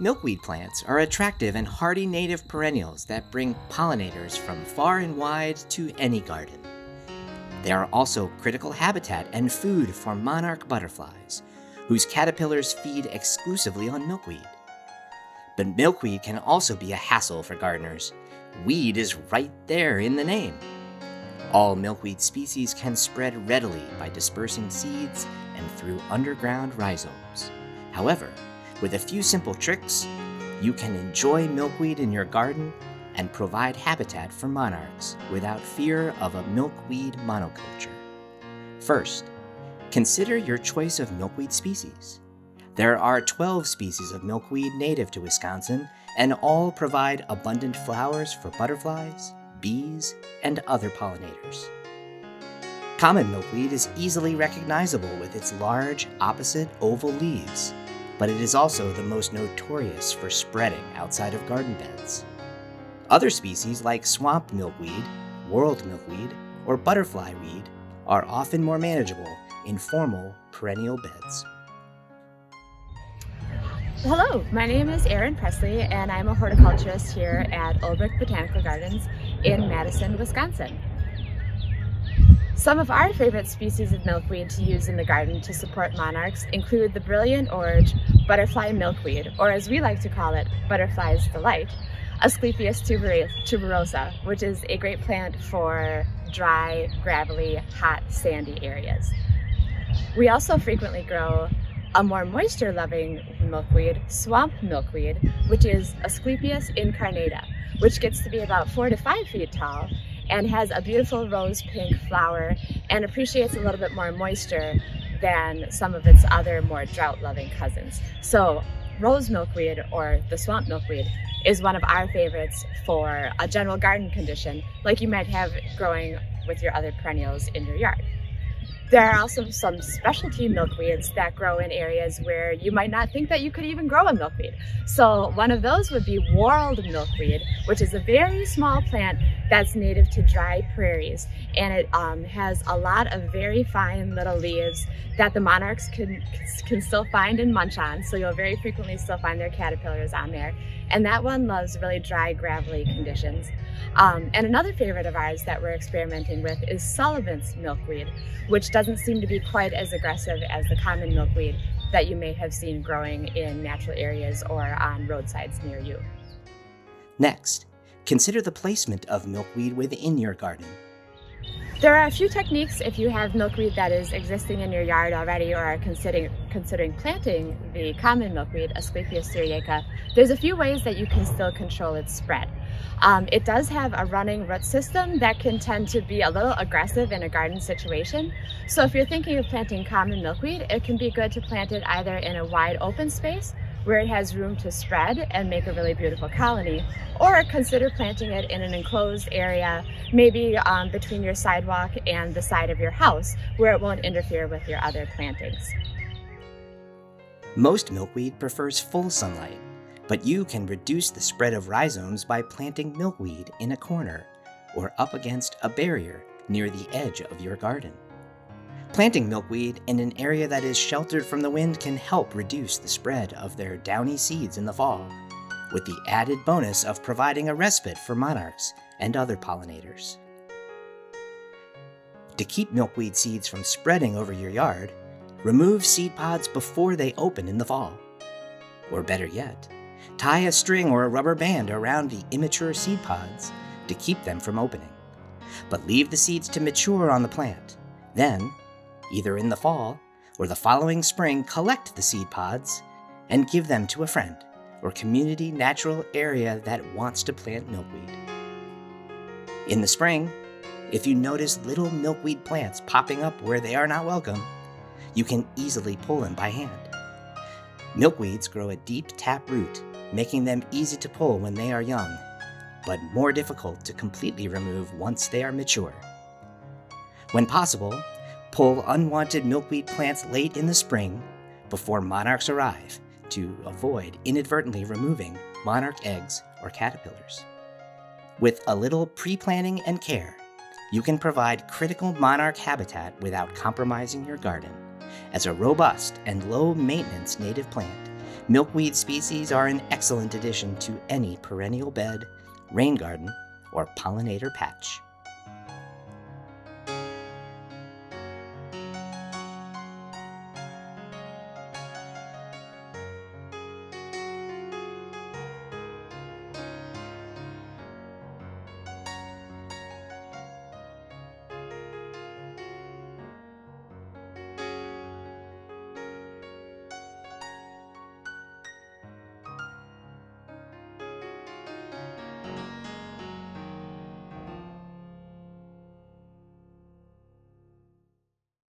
Milkweed plants are attractive and hardy native perennials that bring pollinators from far and wide to any garden. They are also critical habitat and food for monarch butterflies, whose caterpillars feed exclusively on milkweed. But milkweed can also be a hassle for gardeners. Weed is right there in the name. All milkweed species can spread readily by dispersing seeds and through underground rhizomes. However, with a few simple tricks, you can enjoy milkweed in your garden and provide habitat for monarchs without fear of a milkweed monoculture. First, consider your choice of milkweed species. There are 12 species of milkweed native to Wisconsin, and all provide abundant flowers for butterflies, bees, and other pollinators. Common milkweed is easily recognizable with its large, opposite, oval leaves, but it is also the most notorious for spreading outside of garden beds. Other species like swamp milkweed, whorled milkweed, or butterfly weed are often more manageable in formal perennial beds. Hello, my name is Erin Presley and I'm a horticulturist here at Olbrich Botanical Gardens in Madison, Wisconsin. Some of our favorite species of milkweed to use in the garden to support monarchs include the brilliant orange butterfly milkweed, or as we like to call it, butterfly's delight, Asclepias tuberosa, which is a great plant for dry, gravelly, hot, sandy areas. We also frequently grow a more moisture-loving milkweed, swamp milkweed, which is Asclepias incarnata, which gets to be about four to five feet tall and has a beautiful rose pink flower and appreciates a little bit more moisture than some of its other more drought-loving cousins. So rose milkweed or the swamp milkweed is one of our favorites for a general garden condition like you might have growing with your other perennials in your yard. There are also some specialty milkweeds that grow in areas where you might not think that you could even grow a milkweed. So one of those would be whorled milkweed, which is a very small plant that's native to dry prairies. And it um, has a lot of very fine little leaves that the monarchs can, can still find and munch on. So you'll very frequently still find their caterpillars on there. And that one loves really dry, gravelly conditions. Um, and another favorite of ours that we're experimenting with is Sullivan's milkweed, which doesn't seem to be quite as aggressive as the common milkweed that you may have seen growing in natural areas or on roadsides near you. Next, consider the placement of milkweed within your garden. There are a few techniques if you have milkweed that is existing in your yard already or are considering, considering planting the common milkweed, Asclepias syriaca. There's a few ways that you can still control its spread. Um, it does have a running root system that can tend to be a little aggressive in a garden situation. So if you're thinking of planting common milkweed, it can be good to plant it either in a wide open space where it has room to spread and make a really beautiful colony, or consider planting it in an enclosed area, maybe um, between your sidewalk and the side of your house, where it won't interfere with your other plantings. Most milkweed prefers full sunlight, but you can reduce the spread of rhizomes by planting milkweed in a corner or up against a barrier near the edge of your garden. Planting milkweed in an area that is sheltered from the wind can help reduce the spread of their downy seeds in the fall, with the added bonus of providing a respite for monarchs and other pollinators. To keep milkweed seeds from spreading over your yard, remove seed pods before they open in the fall. Or better yet, tie a string or a rubber band around the immature seed pods to keep them from opening. But leave the seeds to mature on the plant. Then, either in the fall or the following spring, collect the seed pods and give them to a friend or community natural area that wants to plant milkweed. In the spring, if you notice little milkweed plants popping up where they are not welcome, you can easily pull them by hand. Milkweeds grow a deep tap root, making them easy to pull when they are young, but more difficult to completely remove once they are mature. When possible, Pull unwanted milkweed plants late in the spring before monarchs arrive to avoid inadvertently removing monarch eggs or caterpillars. With a little pre planting and care, you can provide critical monarch habitat without compromising your garden. As a robust and low maintenance native plant, Milkweed species are an excellent addition to any perennial bed, rain garden, or pollinator patch.